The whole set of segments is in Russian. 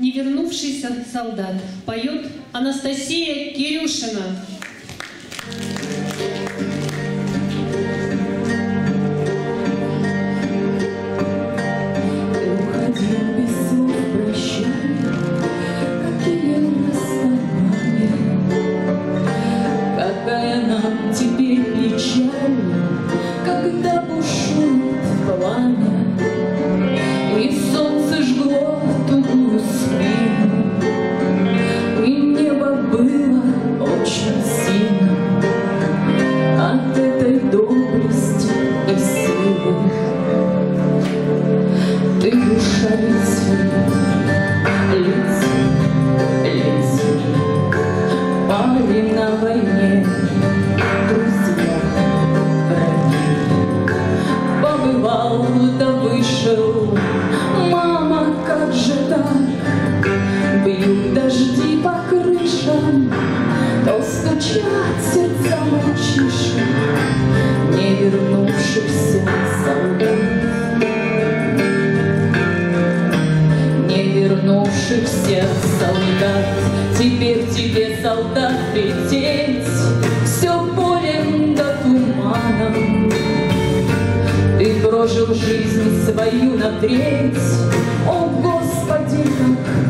Не вернувшийся солдат поет Анастасия Кирюшина. Теперь печаль, когда бушует пламя, сердца мальчишек, Не вернувшихся солдат. не вернувшихся солдат. Теперь тебе, солдат, лететь все полем туманом. Ты прожил жизнь свою на треть, о Господи, как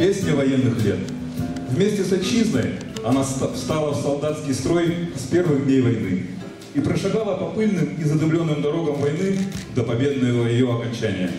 Песня военных лет. Вместе с отчизной она ста- встала в солдатский строй с первых дней войны и прошагала по пыльным и задымленным дорогам войны до победного ее окончания.